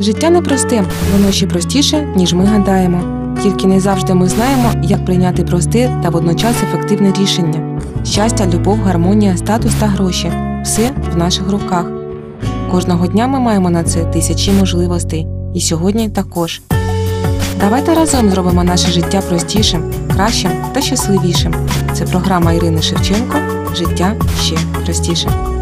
Життя непросте, воно ще простіше, ніж ми гадаємо. Тільки не завжди ми знаємо, як прийняти просте та водночас ефективне рішення. Щастя, любов, гармонія, статус та гроші все в наших руках. Кожного дня ми маємо на це тисячі можливостей, і сьогодні також. Давайте разом зробимо наше життя простішим, кращим та щасливішим. Це програма Ірини Шевченко Життя ще простіше.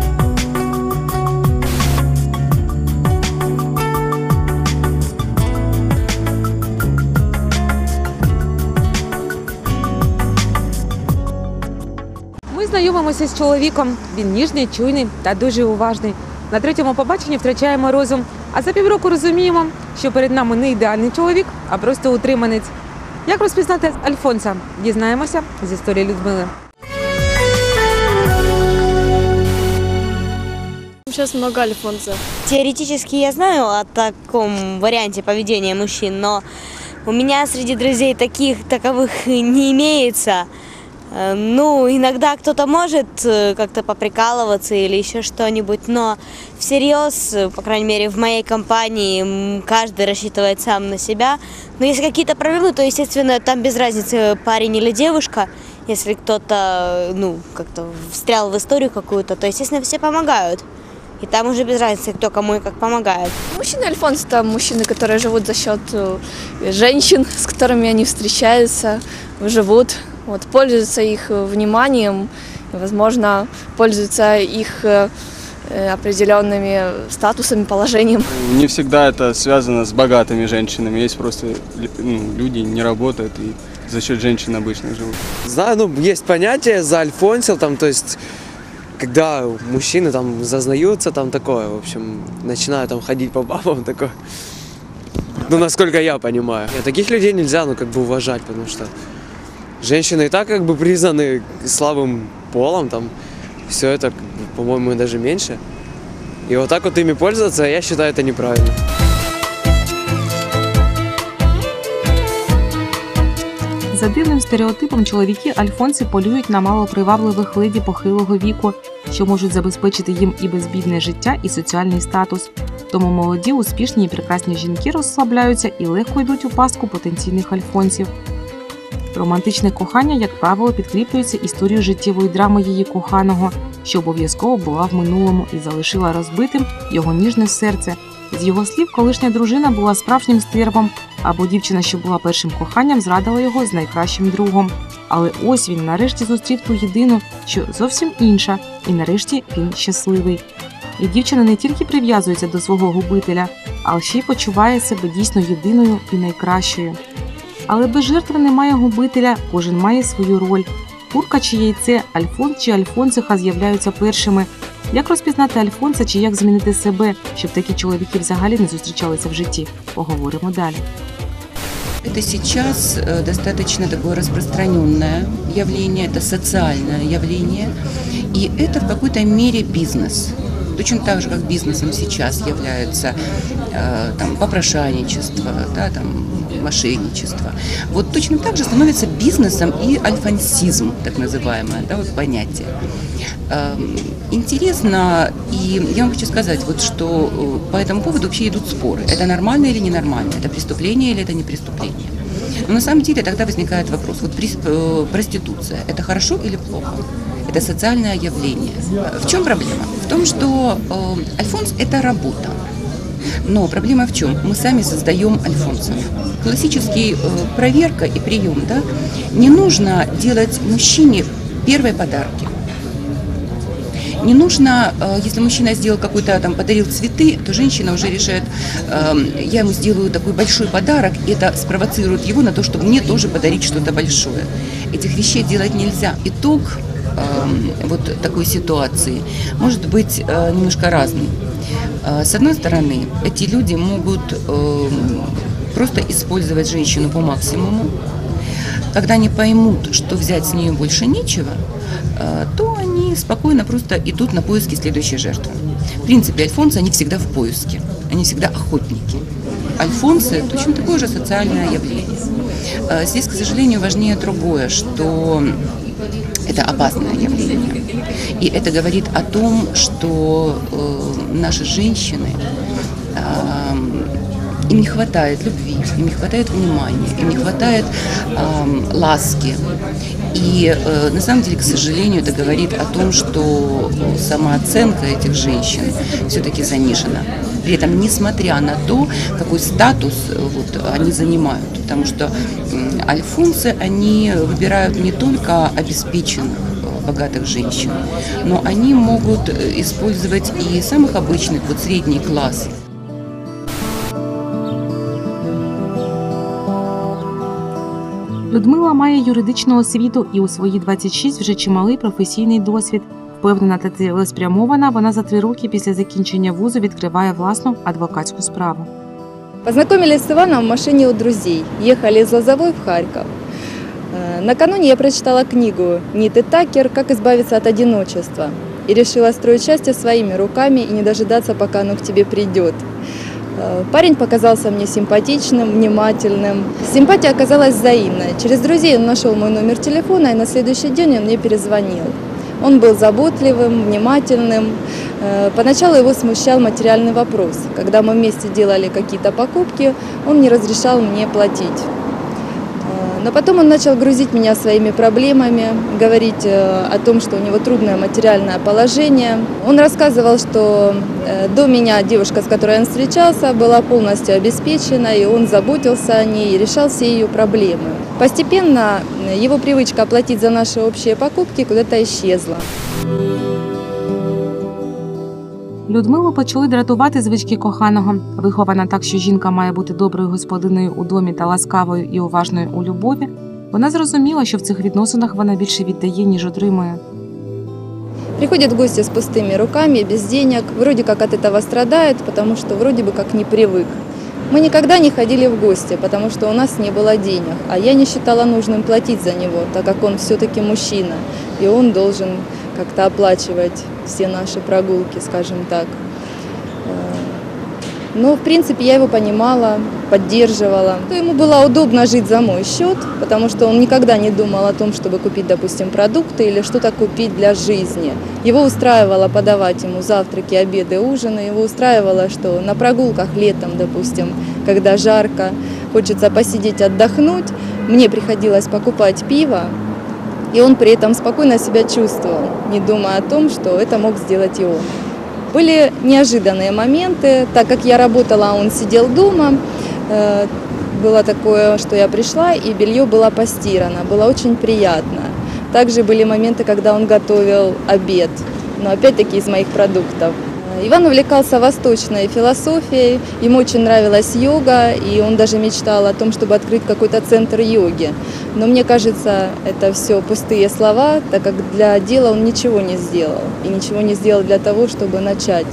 знайомимося з чоловіком. Він ніжний, чуйний та дуже уважний. На третьому побаченні втрачаємо розум. А за півроку розуміємо, що перед нами не ідеальний чоловік, а просто утриманець. Як розпізнати Альфонса? Дізнаємося з історії Людмили. Сейчас много альфонсов. Теоретически я знаю о таком варианте поведения мужчин, но у меня среди друзей таких таковых не имеется. Э, Ну, иногда кто-то может э, как-то поприкалываться или еще что-нибудь, но всерьез, э, по крайней мере, в моей компании каждый рассчитывает сам на себя. Но если какие-то проблемы, то, естественно, там без разницы, парень или девушка. Если кто-то, ну, как-то встрял в историю какую-то, то, естественно, все помогают. И там уже без разницы, кто кому и как помогает. Мужчины альфонсы это мужчины, которые живут за счет женщин, с которыми они встречаются, живут, вот, пользуются их э, вниманием, возможно, пользуются их э, э, определенными статусами, положением. Не всегда это связано с богатыми женщинами. Есть просто ну, люди не работают и за счет женщин обычно живут. Знаю, ну, есть понятие за альфонсил, там, то есть, когда мужчины там зазнаются, там такое, в общем, начинают там ходить по бабам, такое. Ну, насколько я понимаю. Нет, таких людей нельзя, ну, как бы уважать, потому что женщины и так как бы признаны слабым полом, там, все это, как бы, по-моему, даже меньше. И вот так вот ими пользоваться, я считаю, это неправильно. За дивним стереотипом чоловіки альфонси полюють на малопривабливих леді похилого віку, що можуть забезпечити їм і безбідне життя, і соціальний статус. Тому молоді, успішні і прекрасні жінки розслабляються і легко йдуть у пастку потенційних альфонсів. Романтичне кохання, як правило, підкріплюється історією життєвої драми її коханого, що обов'язково була в минулому і залишила розбитим його ніжне серце. З його слів, колишня дружина була справжнім стервом, або дівчина, що була першим коханням, зрадила його з найкращим другом. Але ось він нарешті зустрів ту єдину, що зовсім інша, і нарешті він щасливий. І дівчина не тільки прив'язується до свого губителя, а ще й почуває себе дійсно єдиною і найкращою. Але без жертви немає губителя, кожен має свою роль. Курка чи яйце, альфонс чи альфонсиха з'являються першими. Як розпізнати альфонса чи як змінити себе, щоб такі чоловіки взагалі не зустрічалися в житті? Поговоримо далі. Это сейчас э, достаточно такое распространенное явление, это социальное явление, и это в какой-то мере бизнес. Точно так же, как бизнесом сейчас является э, там, попрошайничество, да, там, мошенничество. Вот точно так же становится бизнесом и альфансизм, так называемое, да, вот понятие. Эм, Интересно, и я вам хочу сказать, вот, что э, по этому поводу вообще идут споры. Это нормально или ненормально? Это преступление или это не преступление? Но на самом деле тогда возникает вопрос, вот э, проституция, это хорошо или плохо? Это социальное явление. В чем проблема? В том, что э, альфонс – это работа. Но проблема в чем? Мы сами создаем альфонсов. Классический э, проверка и прием, да? Не нужно делать мужчине первые подарки. Не нужно, э, если мужчина сделал какой-то там, подарил цветы, то женщина уже решает, эм, я ему сделаю такой большой подарок, и это спровоцирует его на то, чтобы мне тоже подарить что-то большое. Этих вещей делать нельзя. Итог эм, вот такой ситуации может быть э, немножко разным. Э, С одной стороны, эти люди могут эм, просто использовать женщину по максимуму. Когда они поймут, что взять с нее больше нечего, то спокойно просто идут на поиски следующей жертвы. В принципе, альфонсы, они всегда в поиске, они всегда охотники. Альфонсы – точно такое же социальное явление. Э, Здесь, к сожалению, важнее другое, что это опасное явление. И это говорит о том, что э, наши женщины им не хватает любви, им не хватает внимания, им не хватает ласки. И э, на самом деле, к сожалению, это говорит о том, что самооценка этих женщин все-таки занижена. При этом, несмотря на то, какой статус э, вот, они занимают. Потому что м, альфонсы, они выбирают не только обеспеченных, э, богатых женщин, но они могут э, использовать и самых обычных, вот средний класс. Людмила має юридичну освіту і у свої 26 вже чималий професійний досвід. Впевнена та цілеспрямована, вона за три роки після закінчення вузу відкриває власну адвокатську справу. Познакомились с Иваном в машине у друзей. Ехали из Лозовой в Харьков. Э, Накануне я прочитала книгу Ниты Такер «Как избавиться от одиночества» и решила строить счастье своими руками и не дожидаться, пока оно к тебе придет. Э, Парень показался мне симпатичным, внимательным. Симпатия оказалась взаимной. Через друзей он нашел мой номер телефона, и на следующий день он мне перезвонил. Он был заботливым, внимательным. Э, Поначалу его смущал материальный вопрос. Когда мы вместе делали какие-то покупки, он не разрешал мне платить. Но потом он начал грузить меня своими проблемами, говорить э, о том, что у него трудное материальное положение. Он рассказывал, что э, до меня девушка, с которой он встречался, была полностью обеспечена, и он заботился о ней и решал все ее проблемы. Постепенно э, его привычка оплатить за наши общие покупки куда-то исчезла. Людмилу почали дратувати звички коханого. Вихована так, що жінка має бути доброю господиною у домі та ласкавою і уважною у любові. Вона зрозуміла, що в цих відносинах вона більше віддає, ніж отримує. Приходят гости с пустыми руками, без денег, вроде как от этого страдает, потому что вроде бы как не привык. Мы никогда не ходили в гости, потому что у нас не было денег, а я не считала нужным платить за него, так как он все-таки мужчина, и он должен как-то оплачивать все наши прогулки, скажем так. Э, Но, в принципе, я его понимала, поддерживала. Ему было удобно жить за мой счет, потому что он никогда не думал о том, чтобы купить, допустим, продукты или что-то купить для жизни. Его устраивало подавать ему завтраки, обеды, ужины. Его устраивало, что на прогулках летом, допустим, когда жарко, хочется посидеть, отдохнуть, мне приходилось покупать пиво, и он при этом спокойно себя чувствовал, не думая о том, что это мог сделать и он. Были неожиданные моменты, так как я работала, а он сидел дома. э, Было такое, что я пришла, и белье было постирано. Было очень приятно. Также были моменты, когда он готовил обед, но опять-таки из моих продуктов. Э, Иван увлекался восточной философией, ему очень нравилась йога, и он даже мечтал о том, чтобы открыть какой-то центр йоги. Но мне кажется, это все пустые слова, так как для дела он ничего не сделал. И ничего не сделал для того, чтобы начать. Э,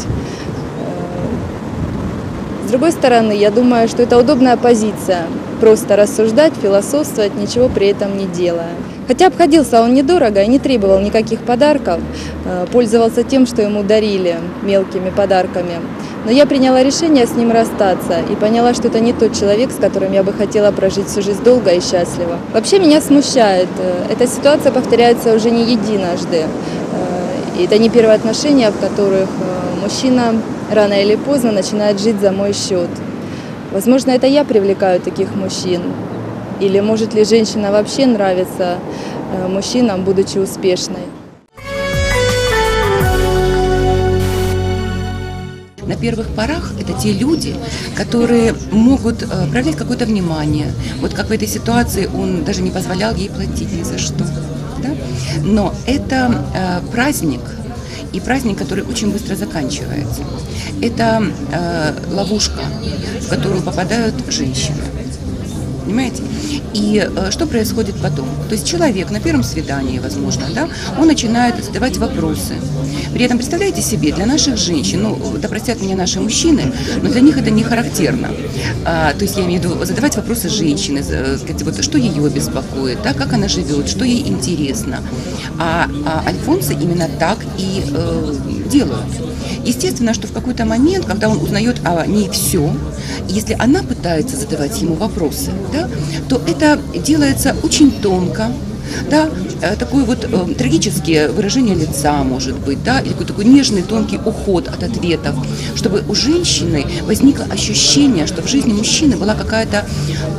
С другой стороны, я думаю, что это удобная позиция. Просто рассуждать, философствовать, ничего при этом не делая. Хотя обходился он недорого и не требовал никаких подарков, э, пользовался тем, что ему дарили мелкими подарками. Но я приняла решение с ним расстаться и поняла, что это не тот человек, с которым я бы хотела прожить всю жизнь долго и счастливо. Вообще меня смущает. э, Эта ситуация повторяется уже не единожды. Э, И это не первые отношения, в которых э, мужчина рано или поздно начинает жить за мой счет. Возможно, это я привлекаю таких мужчин. Или может ли женщина вообще нравиться э, мужчинам, будучи успешной? На первых порах это те люди, которые могут э, проявлять какое-то внимание. Вот как в этой ситуации он даже не позволял ей платить ни за что. да? Но это э, праздник, и праздник, который очень быстро заканчивается. Это э, ловушка, в которую попадают женщины. Понимаете? И э, что происходит потом? То есть человек на первом свидании, возможно, да, он начинает задавать вопросы. При этом, представляете себе, для наших женщин, ну, да простят меня наши мужчины, но для них это не характерно. А, то есть я имею в виду задавать вопросы женщины, за- сказать, вот, что ее беспокоит, да, как она живет, что ей интересно. А, а альфонсы именно так и э, делают. Естественно, что в какой-то момент, когда он узнает о ней все, если она пытается задавать ему вопросы, да, то это делается очень тонко, да, э, такое вот э, трагические выражение лица, может быть, да, или какой-то такой нежный, тонкий уход от ответов, чтобы у женщины возникло ощущение, что в жизни мужчины была какая-то,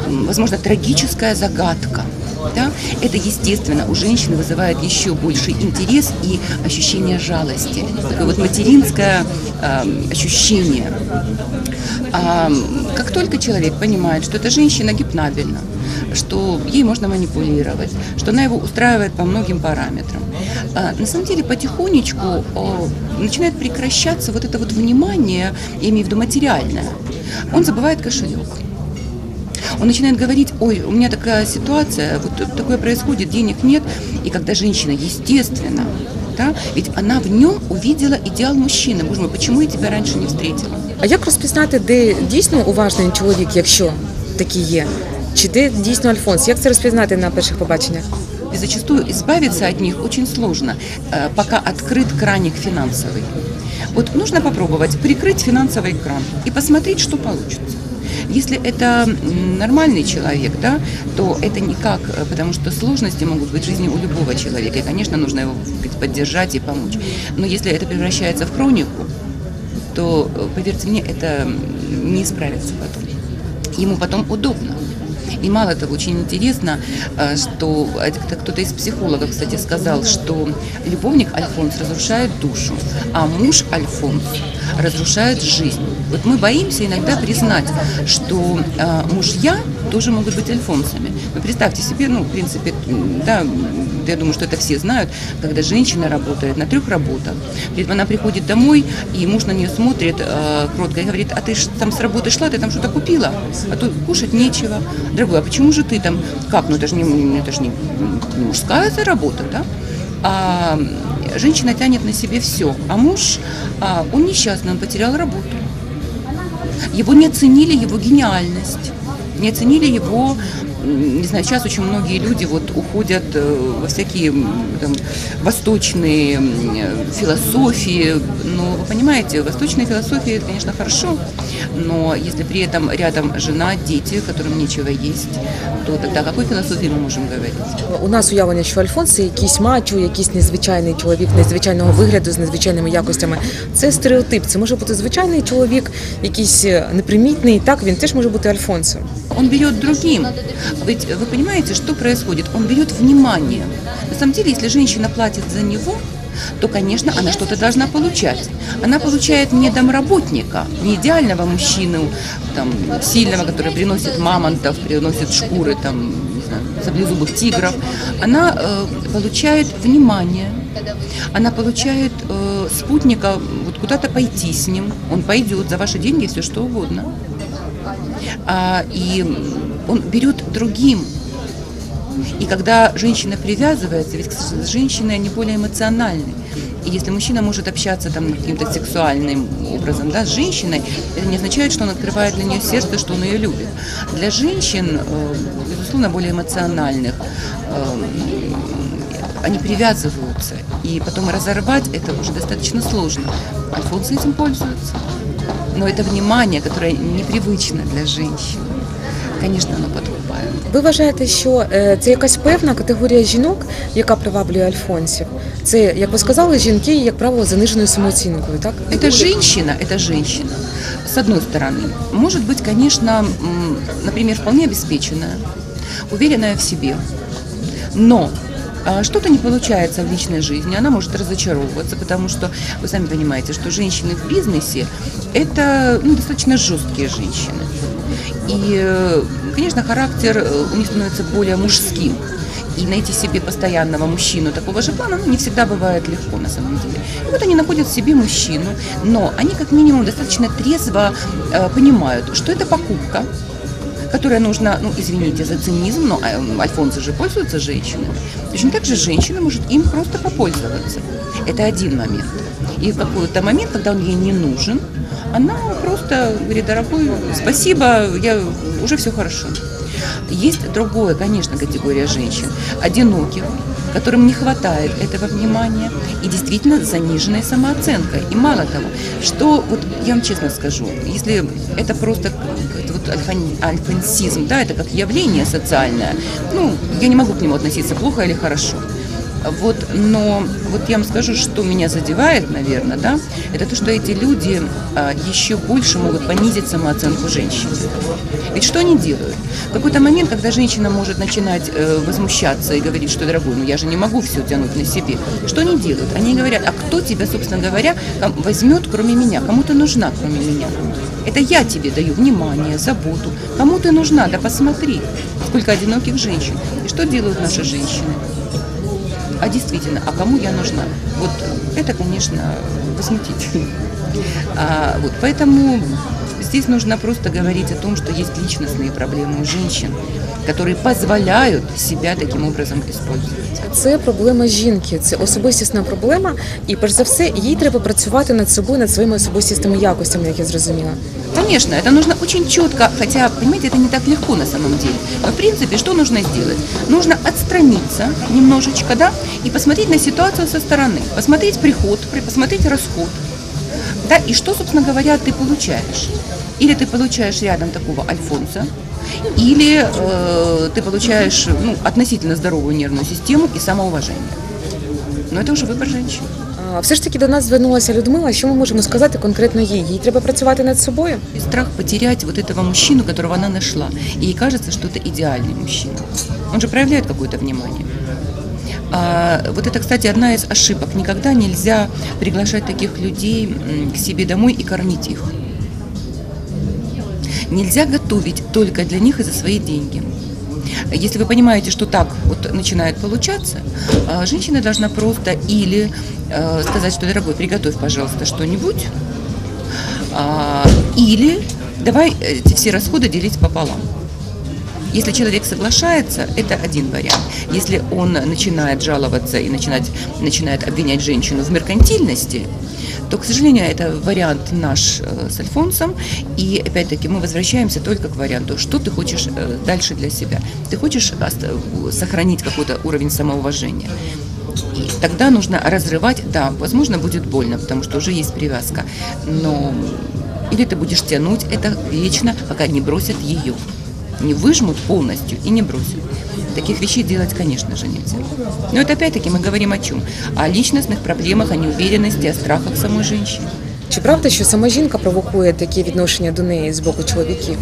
возможно, трагическая загадка. Да? Это, естественно, у женщины вызывает еще больше интерес и ощущение жалости. Такое вот материнское э, ощущение. А, как только человек понимает, что эта женщина гипнабельна, что ей можно манипулировать, что она его устраивает по многим параметрам. А, на самом деле потихонечку о, начинает прекращаться вот это вот внимание, я имею в виду материальное. Он забывает кошелек. Он начинает говорить, ой, у меня такая ситуация, вот такое происходит, денег нет. И когда женщина, естественно, да, ведь она в нем увидела идеал мужчины. Боже мой, почему я тебя раньше не встретила? А як розпізнати, де дійсно уважний чоловік, якщо такий є? Чи де дійсно Альфонс? Як це розпізнати на перших побаченнях? И зачастую избавиться от них очень сложно, э, пока открыт краник финансовый. Вот нужно попробовать прикрыть финансовый кран и посмотреть, что получится. Если это нормальный человек, да, то это никак, э, потому что сложности могут быть в жизни у любого человека. И, конечно, нужно его поддержать и помочь. Но если это превращается в хронику, то, э, поверьте мне, это не справится потом. Ему потом удобно. И мало того, очень интересно, э, что это кто-то из психологов, кстати, сказал, что любовник Альфонс разрушает душу, а муж Альфонс разрушает жизнь. Вот мы боимся иногда признать, что э, мужья тоже могут быть альфонсами. Вы представьте себе, ну, в принципе, да, я думаю, что это все знают, когда женщина работает на трех работах, она приходит домой, и муж на нее смотрит э, кротко и говорит, а ты там с работы шла, ты там что-то купила, а тут кушать нечего. Дорогой, а почему же ты там, как, ну это же не, это же не м, мужская это работа, да? А женщина тянет на себе все, а муж, а, он несчастный, он потерял работу. Его не оценили, его гениальность, не оценили его, не знаю, сейчас очень многие люди вот уходят э, во всякие м, там, восточные м, э, философии, но вы понимаете, восточная философия, это, конечно, хорошо, но если при этом рядом жена, дети, которым нечего есть, то тогда о какой философии мы можем говорить? У нас уявлення, що Альфонс це якийсь мачо, якийсь незвичайний чоловік незвичайного вигляду з незвичайними якостями. Це стереотип. Це може бути звичайний чоловік, якийсь е, непримітний. Так він теж може бути Альфонсом. Он берет другим. Ведь вы понимаете, что происходит? Он берет внимание. На самом деле, если женщина платит за него, то, конечно, она что-то должна получать. Она получает не домработника, не идеального мужчину, там, сильного, который приносит мамонтов, приносит шкуры, там, не знаю, саблезубых тигров. Она э, получает внимание, она получает э, спутника, вот куда-то пойти с ним. Он пойдет за ваши деньги, все что угодно. А, и он берет другим. И когда женщина привязывается, ведь женщины, они более эмоциональны. И если мужчина может общаться там каким-то сексуальным образом да, с женщиной, это не означает, что он открывает для нее сердце, что он ее любит. Для женщин, э, безусловно, более эмоциональных, э, они привязываются. И потом разорвать это уже достаточно сложно. Альфонсы этим пользуются. Но это внимание, которое непривычно для женщин, конечно, оно подкупает. Ви вважаєте, що е, це якась певна категорія жінок, яка приваблює альфонсів? Це, як ви сказали, жінки, як правило, з заниженою самооцінкою, так? Это женщина, это женщина. С одной стороны, может быть, конечно, м, например, вполне обеспеченная, уверенная в себе, но а, что-то не получается в личной жизни, она может разочаровываться, потому что вы сами понимаете, что женщины в бизнесе это ну, достаточно жесткие женщины. И, э, конечно, характер э, у них становится более мужским. И найти себе постоянного мужчину такого же плана ну, не всегда бывает легко на самом деле. И вот они находят в себе мужчину, но они как минимум достаточно трезво э, понимают, что это покупка, которая нужна, ну, извините за цинизм, но э, альфонсы же пользуются женщинами. Точно так же женщина может им просто попользоваться. Это один момент. И в какой-то момент, когда он ей не нужен, она просто говорит, дорогой, спасибо, я уже все хорошо. Есть другое, конечно, категория женщин, одиноких, которым не хватает этого внимания и действительно заниженная самооценка. И мало того, что, вот я вам честно скажу, если это просто как-то вот альфон- альфонсизм, да, это как явление социальное. Ну, я не могу к нему относиться плохо или хорошо. Вот, но вот я вам скажу, что меня задевает, наверное, да, это то, что эти люди а, еще больше могут понизить самооценку женщин. Ведь что они делают? В какой-то момент, когда женщина может начинать э, возмущаться и говорить, что, дорогой, ну я же не могу все тянуть на себе. Что они делают? Они говорят, а кто тебя, собственно говоря, возьмет, кроме меня? Кому ты нужна, кроме меня? Это я тебе даю внимание, заботу. Кому ты нужна? Да посмотри, сколько одиноких женщин. И что делают наши женщины? А действительно, а кому я нужна? Вот это, конечно, возмутительно. А, вот, поэтому здесь нужно просто говорить о том, что есть личностные проблемы у женщин, которые позволяют себя таким образом использовать. Це проблема жінки, це особистісна проблема, і перш за все їй треба працювати над собою, над своїми особистісними якостями, як я зрозуміла. Конечно, это нужно очень четко, хотя, понимаете, это не так легко на самом деле. Но, в принципе, что нужно сделать? Нужно отстраниться немножечко, да, и посмотреть на ситуацию со стороны. Посмотреть приход, при- посмотреть расход. Да, и что, собственно говоря, ты получаешь? Или ты получаешь рядом такого альфонса, или э, ты получаешь ну, относительно здоровую нервную систему и самоуважение. Но это уже выбор женщины. А, Все ж таки до нас звернулася Людмила. Що ми можемо сказати конкретно їй? Їй треба працювати над собою. Страх потерять вот этого мужчину, которого она нашла. И ей кажется, что это идеальный мужчина. Он же проявляет какое-то внимание. А, вот это, кстати, одна из ошибок. Никогда нельзя приглашать таких людей к себе домой и кормить их. Нельзя готовить только для них и за свои деньги. Если вы понимаете, что так вот начинает получаться, а, женщина должна просто или э, сказать, что, дорогой, приготовь, пожалуйста, что-нибудь, а, или давай эти все расходы делить пополам. Если человек соглашается, это один вариант. Если он начинает жаловаться и начинать, начинает обвинять женщину в меркантильности, то, к сожалению, это вариант наш э, с Альфонсом. И, опять-таки, мы возвращаемся только к варианту, что ты хочешь э, дальше для себя. Ты хочешь оста- сохранить какой-то уровень самоуважения. И тогда нужно разрывать, да, возможно, будет больно, потому что уже есть привязка, но или ты будешь тянуть это вечно, пока не бросят ее. Не выжмут полностью и не бросят Таких вещей делать, конечно же, нельзя. Но это опять-таки мы говорим о чем? О личностных проблемах, о неуверенности, о страхах самой женщины. Чи правда, що сама жінка провокує такі відношення до неї з боку чоловіків?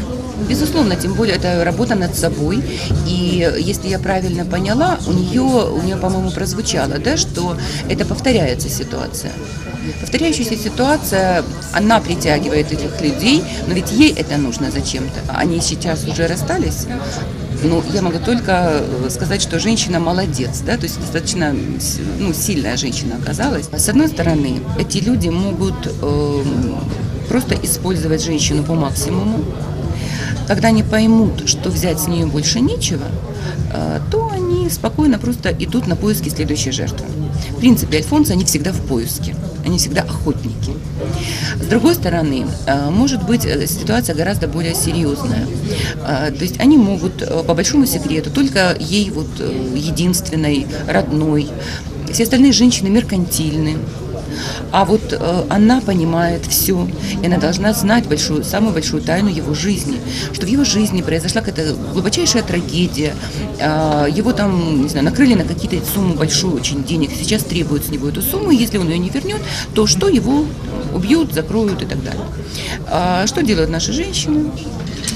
Безусловно, тем более это работа над собой. И если я правильно поняла, у нее, у нее, по-моему, прозвучало, да, что это повторяется ситуация. Повторяющаяся ситуация, она притягивает этих людей, но ведь ей это нужно зачем-то. Они сейчас уже расстались. ну, я могу только э, сказать, что женщина молодец, да, то есть достаточно ну, сильная женщина оказалась. С одной стороны, эти люди могут эм, просто использовать женщину по максимуму, когда они поймут, что взять с нее больше нечего, э, то они спокойно просто идут на поиски следующей жертвы. В принципе, альфонсы, они всегда в поиске, они всегда охотники. С другой стороны, э, может быть э, ситуация гораздо более серьезная. Э, То есть они могут по большому секрету только ей вот единственной, родной. Все остальные женщины меркантильны. А вот э, она понимает все, и она должна знать большую, самую большую тайну его жизни, что в его жизни произошла какая-то глубочайшая трагедия, э, его там, не знаю, накрыли на какие-то сумму большую очень денег, сейчас требуют с него эту сумму, и если он ее не вернет, то что его убьют, закроют и так далее. А что делают наши женщины?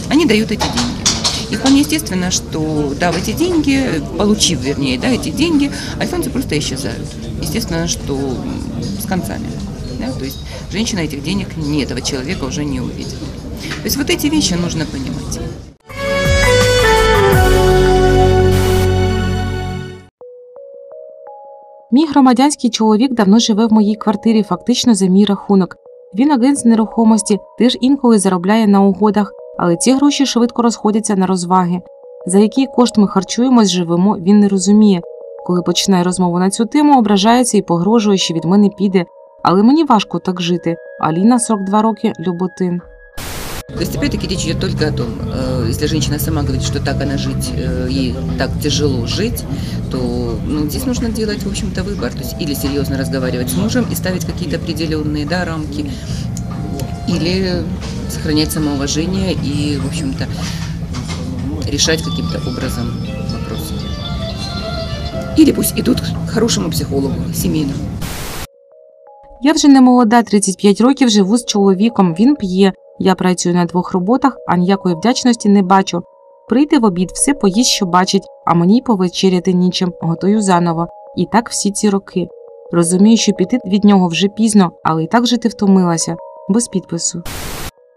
Они дают эти деньги. И вполне естественно, что дав эти деньги, получив, вернее, да, эти деньги, альфонсы просто исчезают. Естественно, что с концами. Да? То есть женщина этих денег ни этого человека уже не увидит. То есть вот эти вещи нужно понимать. Мій громадянський чоловік давно живе в моїй квартирі, фактично за мій рахунок. Він агент з нерухомості, теж інколи заробляє на угодах, але ці гроші швидко розходяться на розваги. За який кошт ми харчуємось, живемо, він не розуміє. Коли починає розмову на цю тему, ображається і погрожує, що від мене піде. Але мені важко так жити. Аліна, 42 роки, Люботин. То есть, опять-таки, речь идет только о том, э, если женщина сама говорит, что так она жить, э, ей так тяжело жить, то ну, здесь нужно делать, в общем-то, выбор. То есть, или серьезно разговаривать с мужем и ставить какие-то определенные да, рамки, или сохранять самоуважение и, в общем-то, решать каким-то образом вопросы. Или пусть идут к хорошему психологу, семейному. Я вже не молода, 35 років живу з чоловіком, він п'є. Я працюю на двох роботах, а ніякої вдячності не бачу. Прийде в обід, все поїсть, що бачить, а мені повечеряти нічим, готую заново. І так всі ці роки. Розумію, що піти від нього вже пізно, але і так жити втомилася, без підпису.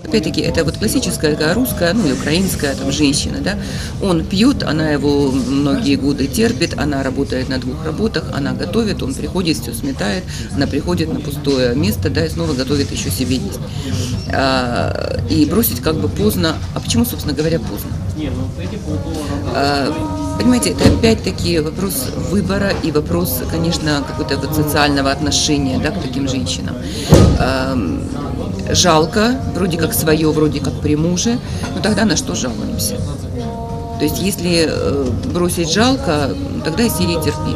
Опять-таки, это вот классическая русская, ну или украинская там женщина, да. Он пьет, она его многие годы терпит, она работает на двух работах, она готовит, он приходит, все сметает, она приходит на пустое место, да, и снова готовит еще себе есть. А, и бросить как бы поздно. А почему, собственно говоря, поздно? А, Понимаете, это опять-таки вопрос выбора и вопрос, конечно, какого-то вот социального отношения да, к таким женщинам. Ам, Жалко, вроде как свое, вроде как при муже, но тогда на что жалуемся? То есть если э, бросить жалко, тогда и серии терпи.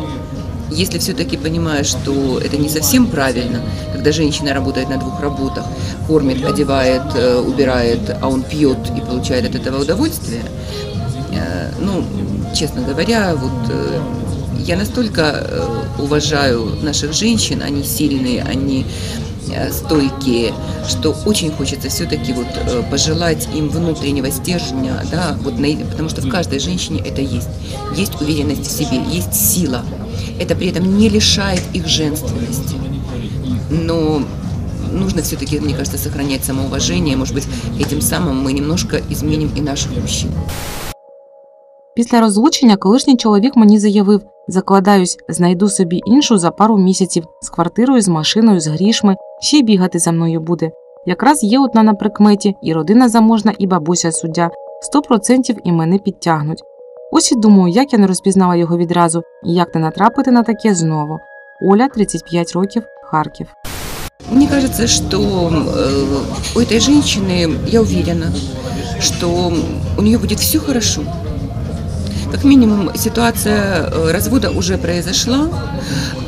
Если все-таки понимаешь, что это не совсем правильно, когда женщина работает на двух работах, кормит, одевает, э, убирает, а он пьет и получает от этого удовольствие, э, ну, честно говоря, вот э, я настолько уважаю наших женщин, они сильные, они стойкие, что очень хочется все-таки вот пожелать им внутреннего стержня, да, вот потому что в каждой женщине это есть. Есть уверенность в себе, есть сила. Это при этом не лишает их женственности. Но нужно все-таки, мне кажется, сохранять самоуважение. Может быть, этим самым мы немножко изменим и наших мужчин. Після розлучення колишній чоловік мені заявив: закладаюсь, знайду собі іншу за пару місяців з квартирою, з машиною, з грішми, ще й бігати за мною буде. Якраз є одна на прикметі, і родина заможна, і бабуся суддя. Сто процентів і мене підтягнуть. Ось і думаю, як я не розпізнала його відразу, і як не натрапити на таке знову. Оля, 35 років, Харків. Мне кажется, что э, у этой женщины, я уверена, что у нее будет все хорошо. Как минимум, ситуация э, развода уже произошла,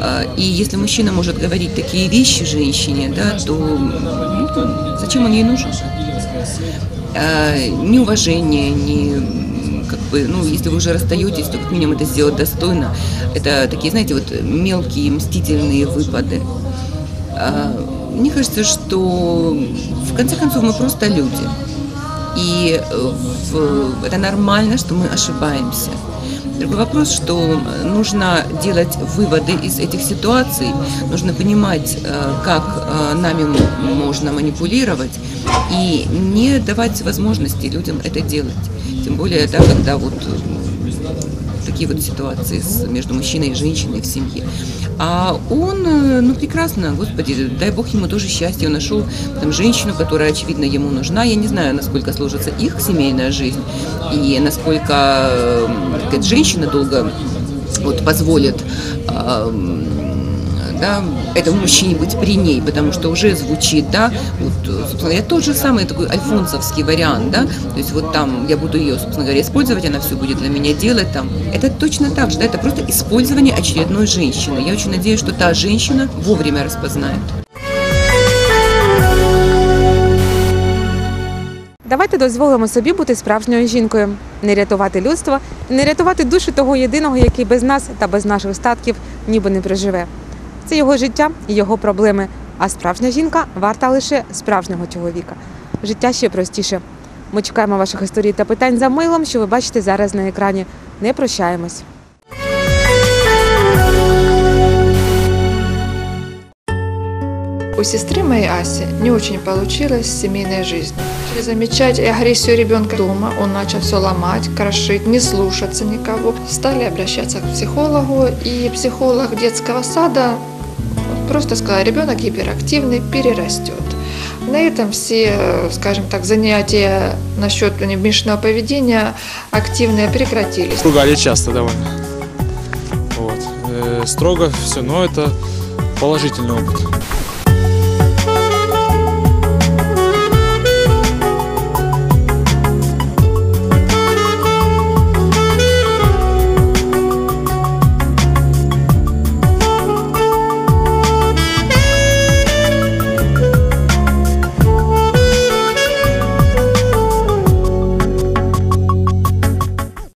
э, и если мужчина может говорить такие вещи женщине, да, то ну, зачем он ей нужен? Э, Ни уважения, ни м, как бы, ну, если вы уже расстаетесь, то как минимум это сделать достойно. Это такие, знаете, вот мелкие мстительные выпады. А, Мне кажется, что в конце концов мы просто люди. И э, в- это нормально, что мы ошибаемся. Другой вопрос, что нужно делать выводы из этих ситуаций, нужно понимать, э, как э, нами можно манипулировать и не давать возможности людям это делать. Тем более, да, когда вот э, такие вот ситуации с- между мужчиной и женщиной в семье. А он, э, ну, прекрасно, господи, дай бог ему тоже счастье. Он нашел там женщину, которая, очевидно, ему нужна. Я не знаю, насколько сложится их семейная жизнь и насколько э, какая-то женщина долго вот позволит м, да, этому мужчине быть при ней, потому что уже звучит, да, вот, э, собственно говоря, тот же самый такой альфонсовский вариант, да, то есть вот там я буду ее, собственно говоря, использовать, она все будет для меня делать там. Это точно так же, да, это просто использование очередной женщины. Я очень надеюсь, что та женщина вовремя распознает. Давайте дозволимо собі бути справжньою жінкою, не рятувати людство, не рятувати душу того єдиного, який без нас та без наших статків ніби не проживе. Це його життя і його проблеми. А справжня жінка варта лише справжнього чоловіка. Життя ще простіше. Ми чекаємо ваших історій та питань за мейлом, що ви бачите зараз на екрані. Не прощаємось. У сестры моей Аси не очень получилось с семейной жизнью. Начали замечать агрессию ребенка дома, он начал все ломать, крошить, не слушаться никого. Стали обращаться к психологу, и психолог детского сада просто сказал, ребенок гиперактивный, перерастет. На этом все, скажем так, занятия насчет невмешанного поведения активные прекратились. Ругали часто довольно. Вот. Э, строго все, но это положительный опыт.